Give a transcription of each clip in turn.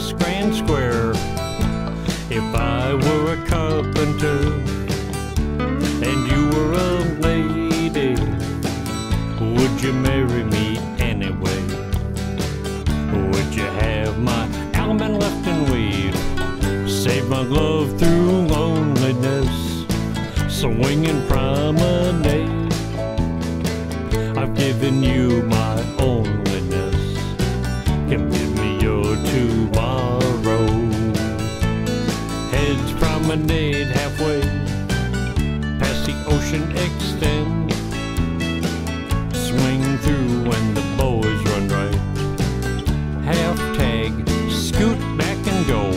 face grand square. If I were a carpenter and you were a lady, would you marry me anyway? Would you have my allemande left and weave? Save my love through loneliness, swinging promenade. I've given you my onlyness. Promenade halfway, pass the ocean extend. Swing through when the boys run right. Half tag, scoot back and go.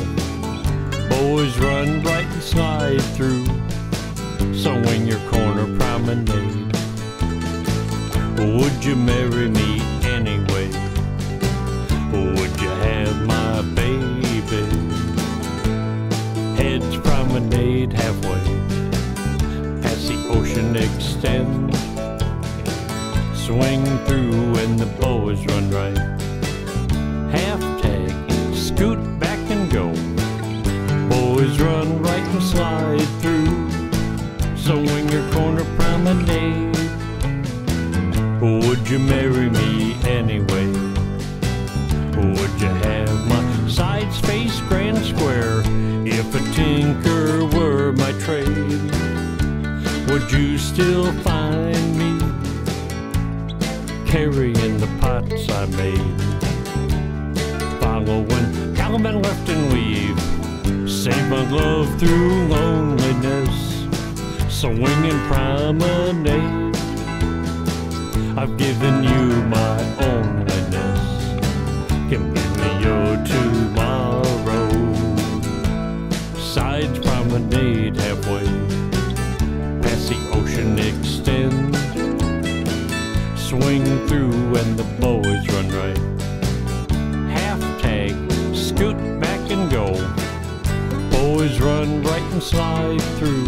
Boys run right and slide through. Swing your corner promenade. Would you marry me anyway? Would Swing through and the boys run right. Half tag, scoot back and go. Boys run right and slide through. So Swing your corner promenade. Would you marry me anyway? Would you have my sides face grand square if a tinker were my trade? Would you still find me carrying the pots I made? Following Calvin left and weave, save my love through loneliness, swinging promenade. I've given you my onlyness. Can give me your tomorrow. Sides promenade halfway, and go. Boys run right and slide through.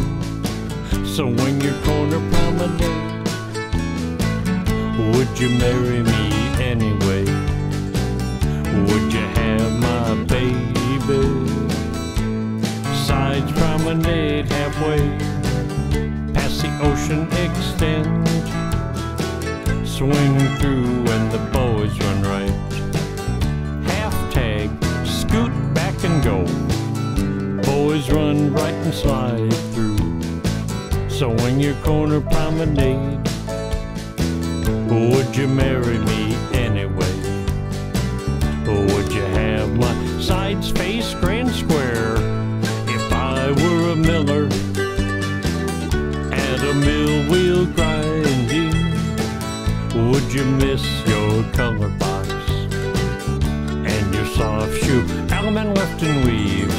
Swing your corner promenade. Would you marry me anyway? Would you have my baby? Sides promenade halfway, pass the ocean extend. Swing through when the boys run right. Slide through. Swing your corner promenade. Would you marry me anyway? Would you have my sides face grand square if I were a miller at a mill wheel grinding? Would you miss your color box and your soft shoe allemande left and weave?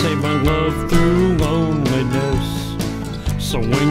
Save my love through swinging promenade.